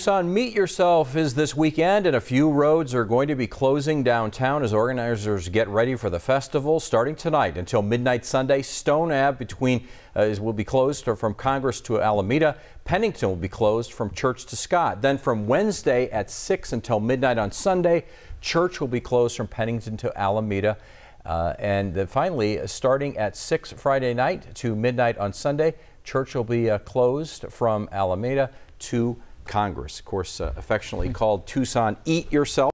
Tucson Meet Yourself is this weekend and a few roads are going to be closing downtown as organizers get ready for the festival starting tonight until midnight Sunday. Stone Ave between uh, will be closed from Congress to Alameda. Pennington will be closed from Church to Scott. Then from Wednesday at 6 until midnight on Sunday, Church will be closed from Pennington to Alameda. Uh, and finally, starting at 6 Friday night to midnight on Sunday, Church will be uh, closed from Alameda to Congress. Of course, uh, affectionately called Tucson Eat Yourself.